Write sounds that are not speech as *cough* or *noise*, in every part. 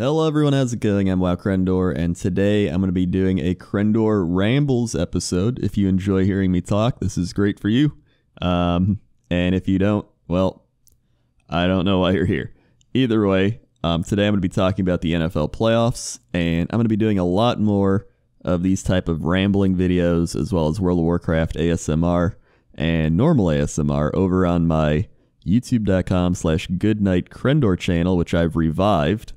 Hello everyone, how's it going? I'm Wow Crendor, and today I'm going to be doing a Crendor Rambles episode. If you enjoy hearing me talk, this is great for you. Um, and if you don't, well, I don't know why you're here. Either way, um, today I'm going to be talking about the NFL playoffs, and I'm going to be doing a lot more of these type of rambling videos, as well as World of Warcraft ASMR and normal ASMR over on my youtube.com slash goodnight crendor channel, which I've revived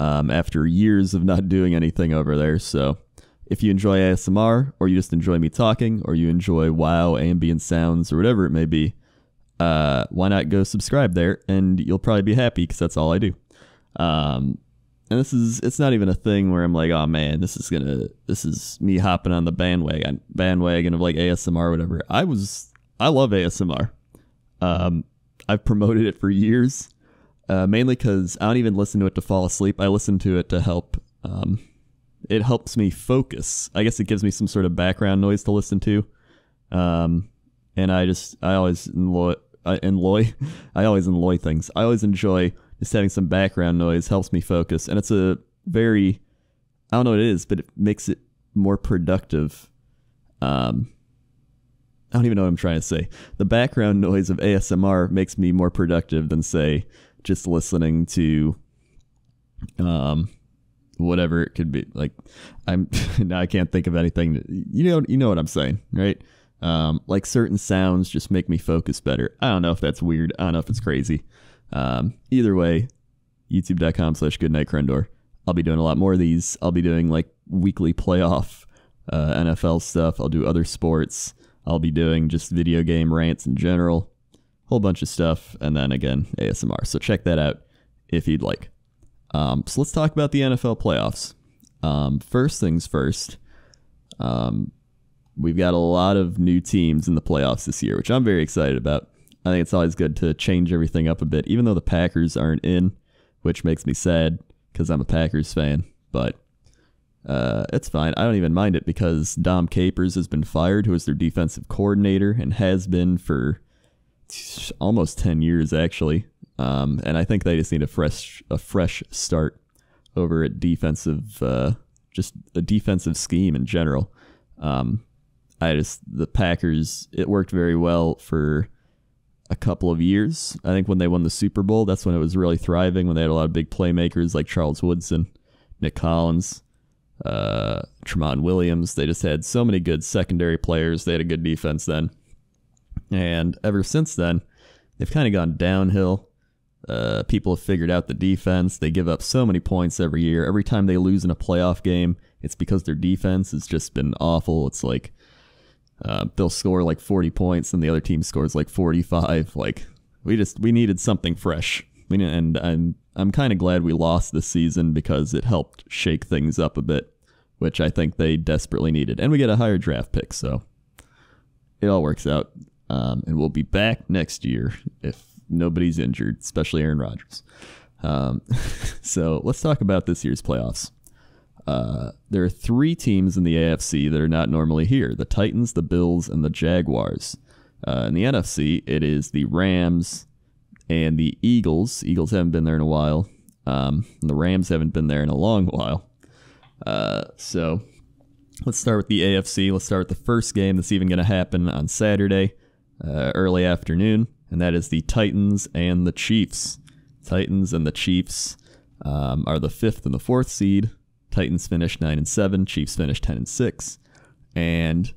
um, after years of not doing anything over there. So if you enjoy ASMR, or you just enjoy me talking, or you enjoy WoW ambient sounds, or whatever it may be, uh, why not go subscribe there? And you'll probably be happy because that's all I do. Um, and this is it's not even a thing where I'm like, oh man, this is gonna this is me hopping on the bandwagon bandwagon of like ASMR or whatever. I was I love ASMR. Um, I've promoted it for years, uh, mainly because I don't even listen to it to fall asleep. I listen to it to help. Um, it helps me focus. I guess it gives me some sort of background noise to listen to. Um, and I just I always enjoy *laughs* I always enjoy things. I always enjoy just having some background noise helps me focus, and it's a very I don't know what it is, but it makes it more productive. Um, I don't even know what I'm trying to say. The background noise of ASMR makes me more productive than say just listening to um whatever it could be. Like I'm *laughs* now I can't think of anything. you know you know what I'm saying, right? Um, like certain sounds just make me focus better. I don't know if that's weird. I don't know if it's crazy. Um, either way, youtube.com slash goodnight crendor. I'll be doing a lot more of these. I'll be doing like weekly playoff uh, NFL stuff. I'll do other sports. I'll be doing just video game rants in general, whole bunch of stuff, and then again ASMR. So check that out if you'd like. Um, so let's talk about the NFL playoffs. Um, first things first. Um, we've got a lot of new teams in the playoffs this year, which I'm very excited about. I think it's always good to change everything up a bit, even though the Packers aren't in, which makes me sad because I'm a Packers fan. But uh, it's fine. I don't even mind it because Dom Capers has been fired, who is their defensive coordinator and has been for almost 10 years, actually. Um, and I think they just need a fresh, a fresh start over at defensive, uh, just a defensive scheme in general. Um, I just the Packers. It worked very well for a couple of years. I think when they won the Super Bowl, that's when it was really thriving. When they had a lot of big playmakers like Charles Woodson, Nick Collins, uh, Tramon Williams. They just had so many good secondary players. They had a good defense then, and ever since then, they've kind of gone downhill. Uh, people have figured out the defense. They give up so many points every year. Every time they lose in a playoff game, it's because their defense has just been awful. It's like uh, they'll score like 40 points and the other team scores like 45. Like we just we needed something fresh. We, and I'm I'm kind of glad we lost this season because it helped shake things up a bit, which I think they desperately needed. And we get a higher draft pick, so it all works out. Um, and we'll be back next year if nobody's injured, especially Aaron Rodgers. Um, *laughs* so let's talk about this year's playoffs. Uh, there are three teams in the AFC that are not normally here the Titans, the Bills, and the Jaguars. Uh, in the NFC, it is the Rams and the Eagles. Eagles haven't been there in a while. Um, the Rams haven't been there in a long *laughs* while. Uh, so let's start with the AFC. Let's start with the first game that's even going to happen on Saturday, uh, early afternoon, and that is the Titans and the Chiefs. Titans and the Chiefs um, are the fifth and the fourth seed. Titans finished 9 and 7, Chiefs finished 10 and 6. And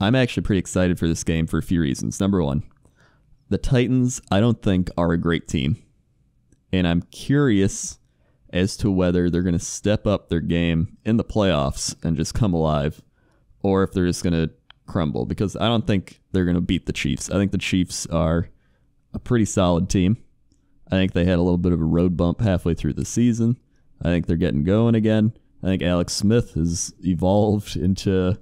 I'm actually pretty excited for this game for a few reasons. Number 1, the Titans I don't think are a great team. And I'm curious as to whether they're going to step up their game in the playoffs and just come alive or if they're just going to crumble because I don't think they're going to beat the Chiefs. I think the Chiefs are a pretty solid team. I think they had a little bit of a road bump halfway through the season. I think they're getting going again. I think Alex Smith has evolved into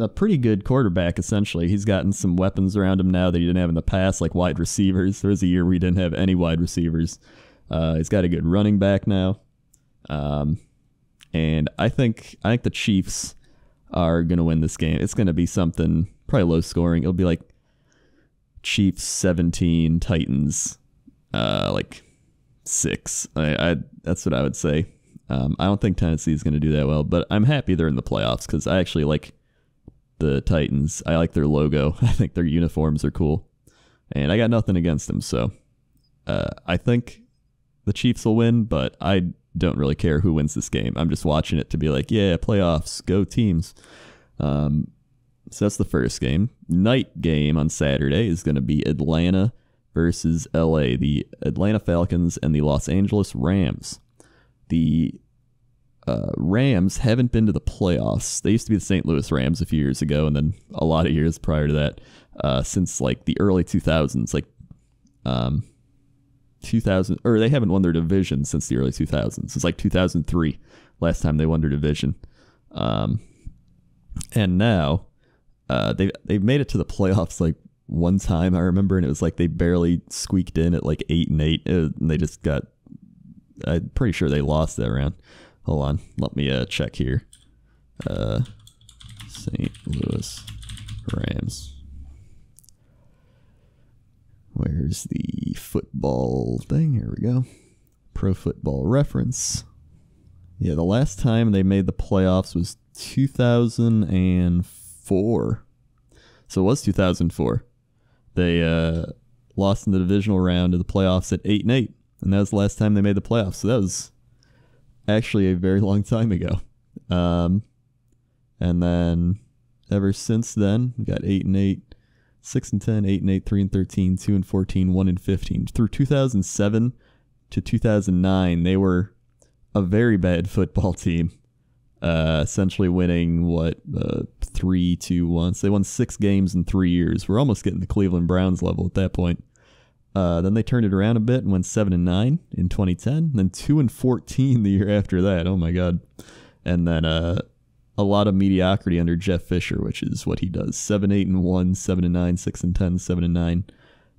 a pretty good quarterback, essentially. He's gotten some weapons around him now that he didn't have in the past, like wide receivers. There was a year we didn't have any wide receivers. Uh, he's got a good running back now. Um, and I think I think the Chiefs are going to win this game. It's going to be something probably low scoring. It'll be like Chiefs 17, Titans uh, like six. I, I that's what I would say. Um, I don't think Tennessee is going to do that well, but I'm happy they're in the playoffs because I actually like the Titans. I like their logo. *laughs* I think their uniforms are cool, and I got nothing against them. So uh, I think the Chiefs will win, but I don't really care who wins this game. I'm just watching it to be like, yeah, playoffs, go teams. Um, so that's the first game. Night game on Saturday is going to be Atlanta versus LA, the Atlanta Falcons and the Los Angeles Rams. The uh, Rams haven't been to the playoffs. They used to be the St. Louis Rams a few years ago, and then a lot of years prior to that, uh, since like the early 2000s, like um, 2000, or they haven't won their division since the early 2000s. It's like 2003, last time they won their division. Um, and now uh, they they've made it to the playoffs like one time I remember, and it was like they barely squeaked in at like eight and eight, uh, and they just got. I'm pretty sure they lost that round. Hold on, let me uh, check here. Uh, St. Louis Rams. Where's the football thing? Here we go. Pro Football Reference. Yeah, the last time they made the playoffs was 2004. So it was 2004. They uh, lost in the divisional round of the playoffs at 8 and 8, and that was the last time they made the playoffs. So that was actually a very long time ago. Um, and then ever since then, we got 8 and 8, 6 and 10, 8 and 8, 3 and 13, 2 and 14, 1 and 15. Through 2007 to 2009, they were a very bad football team. Uh, essentially winning what uh, three, two, one. So they won six games in three years. We're almost getting the Cleveland Browns level at that point. Uh, then they turned it around a bit and went seven and nine in 2010. Then two and 14 *laughs* the year after that. Oh my god! And then uh, a lot of mediocrity under Jeff Fisher, which is what he does: seven, eight and one, seven and nine, six and ten, seven and nine.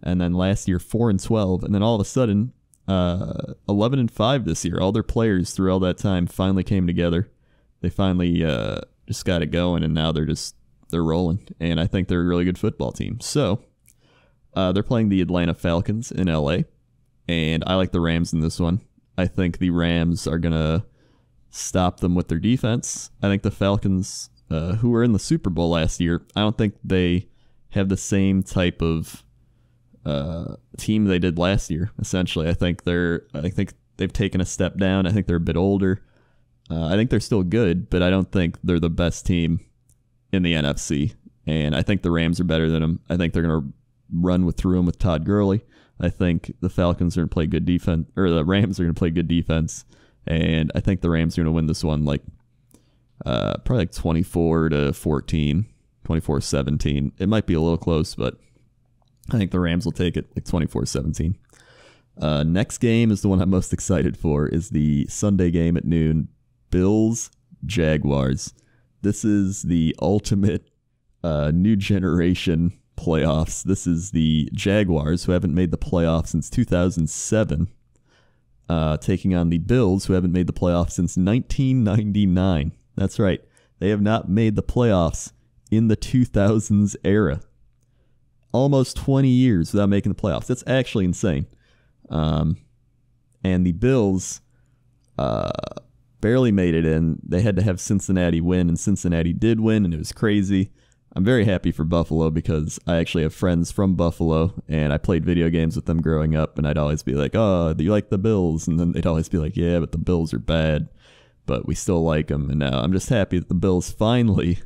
And then last year four and 12. And then all of a sudden, uh, 11 and five this year. All their players through all that time finally came together they finally uh, just got it going, and now they're just they're rolling. And I think they're a really good football team. So uh, they're playing the Atlanta Falcons in LA, and I like the Rams in this one. I think the Rams are gonna stop them with their defense. I think the Falcons, uh, who were in the Super Bowl last year, I don't think they have the same type of uh, team they did last year. Essentially, I think they're I think they've taken a step down. I think they're a bit older. Uh, I think they're still good, but I don't think they're the best team in the NFC. And I think the Rams are better than them. I think they're going to run with through them with Todd Gurley. I think the Falcons are going to play good defense, or the Rams are going to play good defense. And I think the Rams are going to win this one like uh, probably like 24 to 14, 24 17. It might be a little close, but I think the Rams will take it like 24 17. Uh, next game is the one I'm most *laughs* excited for is the Sunday game at noon. Bills Jaguars. This is the ultimate uh, new generation playoffs. This is the Jaguars, who haven't made the playoffs since 2007, uh, taking on the Bills, who haven't made the playoffs since 1999. That's right. They have not made the playoffs in the 2000s era. Almost 20 years without making the playoffs. That's actually insane. Um, and the Bills, uh, barely made it in. They had to have Cincinnati win, and Cincinnati did win, and it was crazy. I'm very happy for Buffalo because I actually have friends from Buffalo, and I played video games with them growing up, and I'd always be like, "Oh, do you like the Bills?" And then they'd always be like, "Yeah, but the Bills are bad, but we still like them." And now I'm just happy that the Bills finally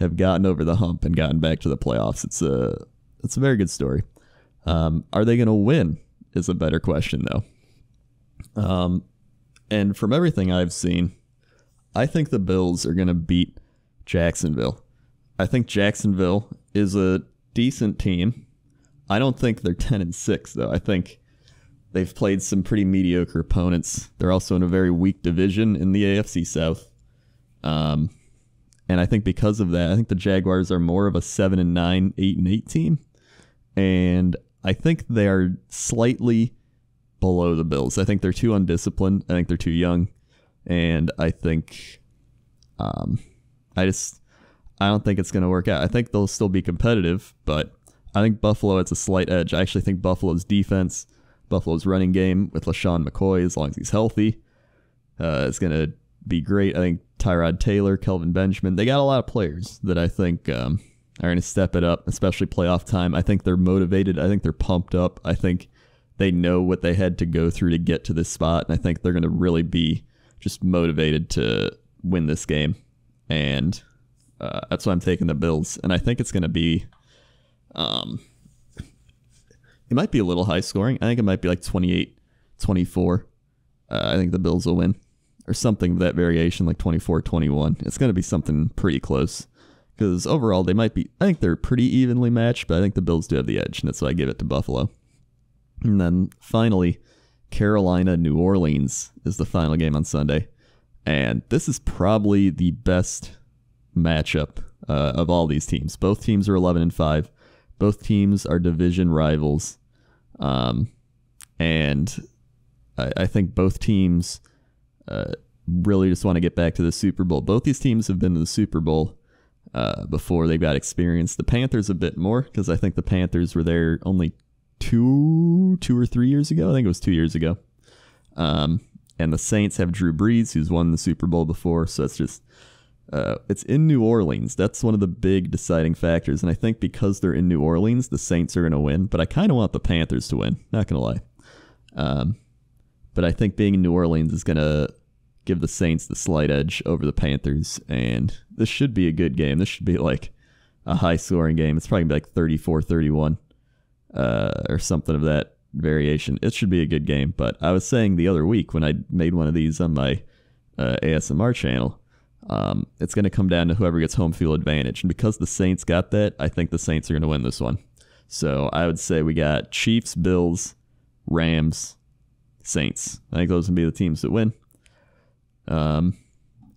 have gotten over the hump and gotten back to the playoffs. It's a it's a very good story. Um, are they going to win? Is a better question though. Um, and from everything I've seen, I think the Bills are going to beat Jacksonville. I think Jacksonville is a decent team. I don't think they're 10 and 6 though. I think they've played some pretty mediocre opponents. They're also in a very weak division in the AFC South. Um, and I think because of that, I think the Jaguars are more of a 7 and 9, 8 and 8 team. And I think they are slightly below the Bills. I think they're too undisciplined. I think they're too young, and I think, um, I just I don't think it's going to work out. I think they'll still be competitive, but I think Buffalo has a slight edge. I actually think Buffalo's defense Buffalo's running game with LeSean McCoy, as long as he's healthy, uh, is going to be great. I think Tyrod Taylor, Kelvin Benjamin, they got a lot of players that I think um, are going to step it up, especially playoff time. I think they're motivated. I think they're pumped up. I think they know what they had to go through to get to this spot, and I think they're going to really be just motivated to win this game. And uh, that's why I'm taking the Bills, and I think it's going to be. Um, it might be a little high scoring. I think it might be like 28 24. Uh, I think the Bills will win or something of that variation, like 24 21. It's going to be something pretty close because overall they might be, I think they're pretty evenly matched, but I think the Bills do have the edge, and that's why I give it to Buffalo. And then finally, Carolina New Orleans is the final game on Sunday. And this is probably the best matchup uh, of all these teams. Both teams are 11 and 5. Both teams are division rivals. Um, and I, I, think both teams uh, really just want to get back to the Super Bowl. Both these teams have been to the Super Bowl uh, before they got experience. The Panthers a bit more because I think the Panthers were there only two, two or three years ago. I think it was two years ago. Um, and the Saints have Drew Brees, who's won the Super Bowl before. So it's just uh, it's in New Orleans. That's one of the big deciding factors. And I think because they're in New Orleans, the Saints are going to win. But I kind of want the Panthers to win. Not going to lie. Um, but I think being in New Orleans is going to give the Saints the slight edge over the Panthers. And this should be a good game. This should be like a high scoring game. It's probably like 34 31 uh, or something of that variation. It should be a good game. But I was saying the other week when I made one of these on my uh, ASMR channel um, it's going to come down to whoever gets home field advantage. And because the Saints got that, I think the Saints are going to win this one. So I would say we got Chiefs, Bills, Rams, Saints. I think those would be the teams that win. Um,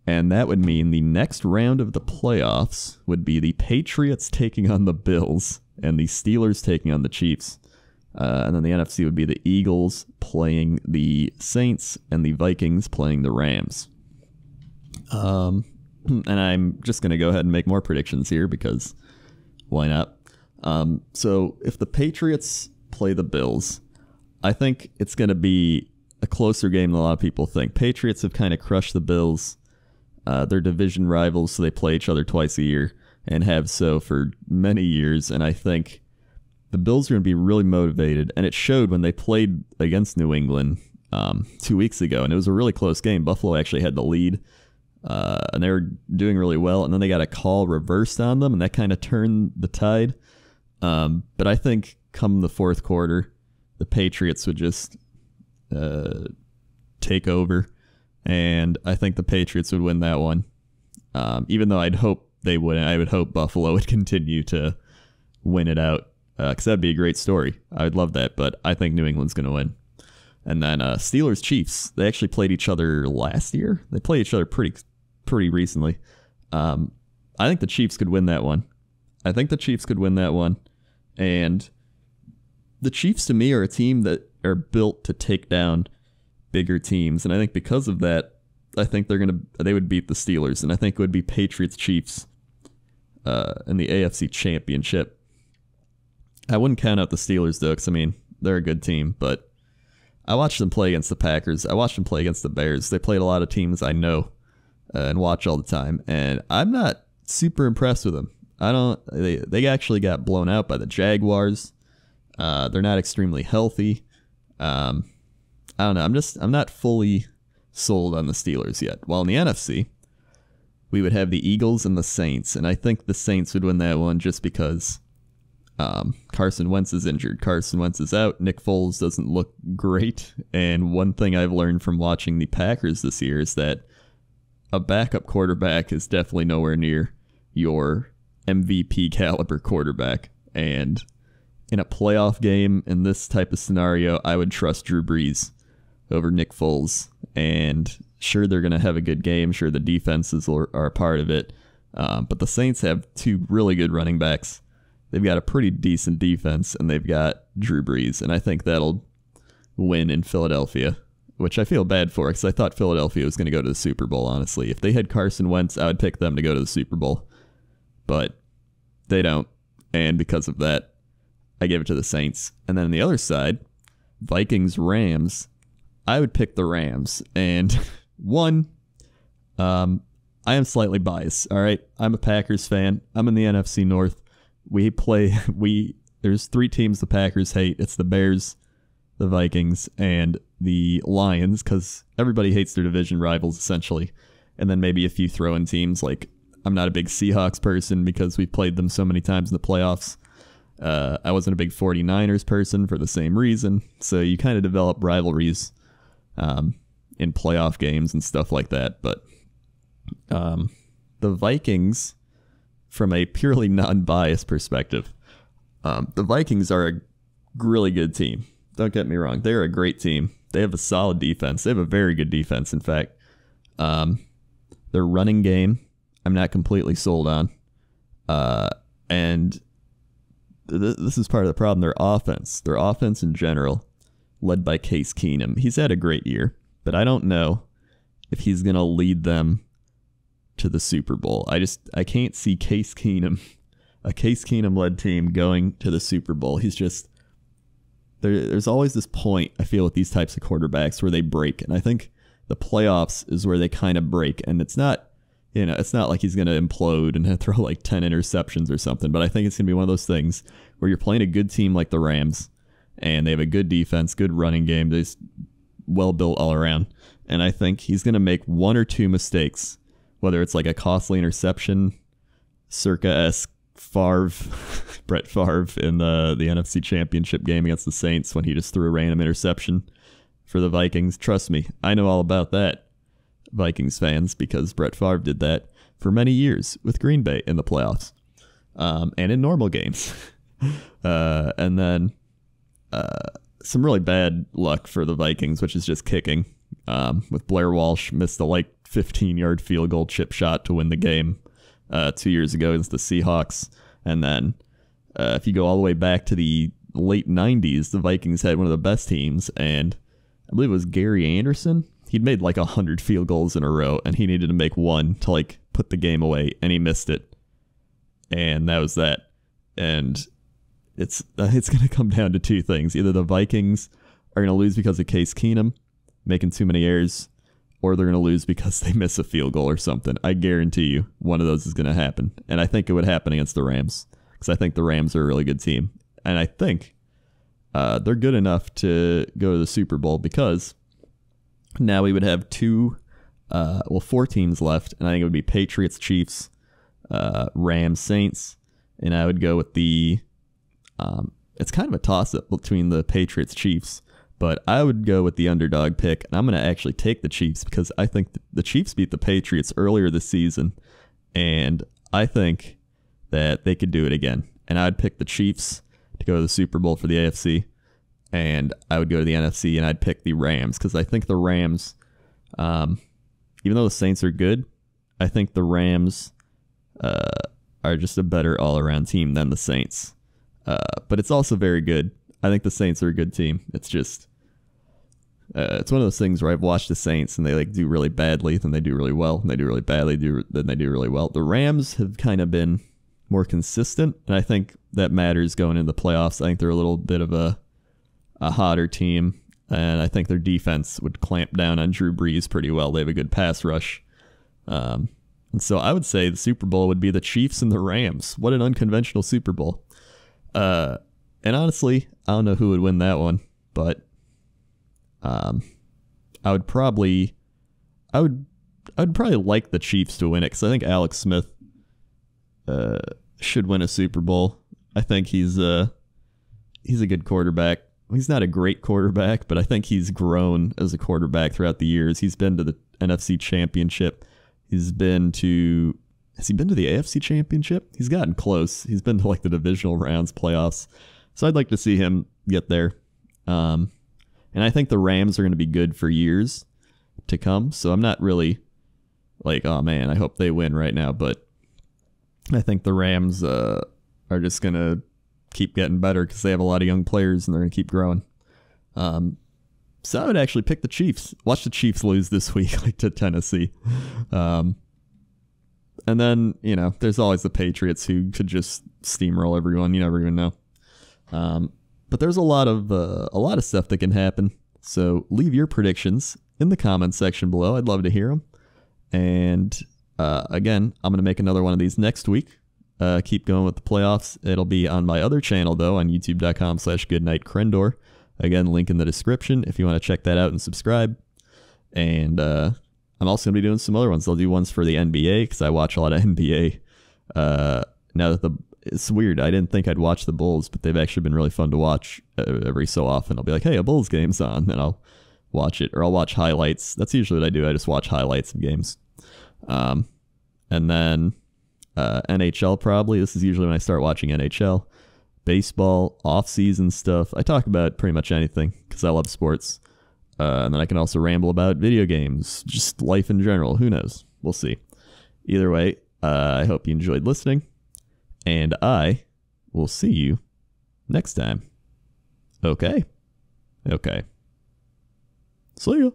and that would mean the next round of the playoffs would be the Patriots taking on the Bills and the Steelers taking on the Chiefs. Uh, and then the NFC would be the Eagles playing the Saints and the Vikings playing the Rams. Um, and I'm just going to go ahead and make more predictions here because why not? Um, so if the Patriots play the Bills, I think it's going to be a closer game than a lot of people think. Patriots have kind of crushed the Bills. Uh, they're division rivals, so they play each other twice a year and have so for many years. And I think the Bills are going to be really motivated. And it showed when they played against New England um, two weeks ago, and it was a really close game. Buffalo actually had the lead uh, and they were doing really well. And then they got a call reversed on them, and that kind of turned the tide. Um, but I think come the fourth quarter, the Patriots would just uh, take over, and I think the Patriots would win that one. Um, even though I'd hope they wouldn't, I would hope Buffalo *laughs* would continue to win it out because uh, that'd be a great story. I'd love that, but I think New England's going to win. And then uh, Steelers Chiefs. They actually played each other last year. They played each other pretty pretty recently. Um, I think the Chiefs could win that one. I think the Chiefs could win that one. And the Chiefs to me are a team that are built to take down bigger teams. And I think because of that, I think they're gonna they would beat the Steelers. And I think it would be Patriots Chiefs uh, in the AFC championship. I wouldn't count out the Steelers though, because I mean, they're a good team, but I watched them play against the Packers. I watched them play against the Bears. They played a lot of teams I know uh, and watch all the time, and I'm not super impressed with them. I don't. They they actually got blown out by the Jaguars. Uh, they're not extremely healthy. Um, I don't know. I'm just I'm not fully sold on the Steelers yet. While in the NFC, we would have the Eagles and the Saints, and I think the Saints would win that one just because um, Carson Wentz is injured. Carson Wentz is out. Nick Foles doesn't look great. And one thing I've learned from watching the Packers this year is that a backup quarterback is definitely nowhere near your MVP caliber quarterback. And in a playoff game in this type of scenario, I would trust Drew Brees over Nick Foles. And sure, they're going to have a good game. Sure, the defenses are, are a part of it. Um, but the Saints have two really good running backs. They've got a pretty decent defense, and they've got Drew Brees. And I think that'll win in Philadelphia which I feel bad for because I thought Philadelphia was going to go to the Super Bowl, honestly. If they had Carson Wentz, I would pick them to go to the Super Bowl. But they don't. And because of that, I gave it to the Saints. And then on the other side, Vikings Rams, I would pick the Rams. And *laughs* one, um, I am slightly biased. All right, I'm a Packers fan. I'm in the NFC North. We play. *laughs* We there's three teams the Packers hate. It's the Bears, the Vikings, and the Lions because everybody hates their division rivals essentially. And then maybe a few throw-in teams like I'm not a big Seahawks person because we've played them so many times in the playoffs. Uh, I wasn't a big 49ers person for the same reason. So you kind of develop rivalries um, in playoff games and stuff like that. But um, the Vikings, from a purely *laughs* non biased perspective, um, the Vikings are a really good team. Don't get me wrong. They're a great team. They have a solid defense. They have a very good defense, in fact. Um, their running game, I'm not completely sold on. Uh, and th- this is part of the problem. Their offense, their offense in general, led by Case Keenum. He's had a great year, but I don't know if he's going to lead them to the Super Bowl. I just I can't see Case Keenum, a Case Keenum led team going to the Super Bowl. He's just there, there's always this point I feel with these types of quarterbacks where they break, and I think the playoffs is where they kind of break, and it's not you know, it's not like he's going to implode and *laughs* throw like 10 interceptions or something, but I think it's going to be one of those things where you're playing a good team like the Rams and they have a good defense, good running game. They're well built all around. And I think he's going to make one or two mistakes, whether it's like a costly interception, circa esque Favre, *laughs* Brett Favre in the, the NFC Championship game against the Saints when he just threw a random interception for the Vikings. Trust me, I know all about that. Vikings fans because Brett Favre did that for many years with Green Bay in the playoffs um, and in normal games. *laughs* uh, and then uh, some really bad luck for the Vikings, which is just kicking. Um, with Blair Walsh missed a like 15 yard field goal chip shot to win the game uh, two years ago against the Seahawks. And then uh, if you go all the way back to the late 90s, the Vikings had one of the best teams, and I believe it was Gary Anderson he'd made like a hundred field goals in a row, and he needed to make one to like put the game away, and he missed it, and that was that. And it's uh, it's gonna come down to two things: either the Vikings are gonna lose because of Case Keenum making too many errors, or they're gonna lose because they miss a field goal or something. I guarantee you, one of those is gonna happen, and I think it would happen against the Rams because I think the Rams are a really good team, and I think. Uh, they're good enough to go to the Super Bowl because now we would have two, uh, well, four teams left, and I think it would be Patriots, Chiefs, uh, Rams, Saints, and I would go with the. Um, it's kind of a toss up between the Patriots, Chiefs, but I would go with the underdog pick, and I'm going to actually take the Chiefs because I think the Chiefs beat the Patriots earlier this season, and I think that they could do it again. And I'd pick the Chiefs to go to the Super Bowl for the AFC and I would go to the NFC and I'd pick the Rams because I think the Rams, um, even though the Saints are good, I think the Rams uh, are just a better all around team than the Saints. Uh, but it's also very good. I think the Saints are a good team. It's just. Uh, it's one of those things where I've watched the Saints and they like do really badly, then they do really well, and they do really badly, do then they do really well. The Rams have kind of been more consistent, and I think that matters going into the playoffs. I think they're a little bit of a a hotter team, and I think their defense would clamp down on Drew Brees pretty well. They have a good pass rush. Um, and so I would say the Super Bowl would be the Chiefs and the Rams. What an unconventional Super Bowl. Uh, and honestly, I don't know who would win that one, but um, I would probably, I would, I would probably like the Chiefs to win it because I think Alex Smith uh, should win a Super Bowl. I think he's uh, he's a good quarterback he's not a great quarterback, but I think he's grown as a quarterback throughout the years. He's been to the NFC Championship. He's been to has he been to the AFC Championship? He's gotten close. He's been to like the divisional rounds, playoffs. So I'd like to see him get there. Um, and I think the Rams are going to be good for years to come. So I'm not really like, oh man, I hope they win right now. But I think the Rams uh, are just going to keep getting better because they have a lot of young players and they're going to keep growing. Um, so I would actually pick the Chiefs. Watch the Chiefs lose this *laughs* week, like to Tennessee. Um, and then you know, there's always the Patriots who could just steamroll everyone. You never even know. Um, but there's a lot of uh, a lot of stuff that can happen. So leave your predictions in the comments section below. I'd love to hear them. And uh, again, I'm gonna make another one of these next week. Uh, keep going with the playoffs. It'll be on my other channel though, on youtube.com slash goodnightcrendor. Again, link in the description if you want to check that out and subscribe. And uh, I'm also going to be doing some other ones. I'll do ones for the NBA because I watch a lot of *laughs* NBA. Uh, now that the it's weird, I didn't think I'd watch the Bulls, but they've actually been really fun to watch uh, every so often. I'll be like, hey, a Bulls game's on, and I'll watch it, or I'll watch highlights. That's usually what I do. I just watch highlights of games. Um, and then uh, NHL probably. This is usually when I start watching NHL baseball, off season stuff. I talk about pretty much anything because I love sports. Uh, and then I can also ramble about video games, just life in general. Who knows? We'll see. Either way, uh, I hope you enjoyed listening, and I will see you next time. Okay. Okay. See ya.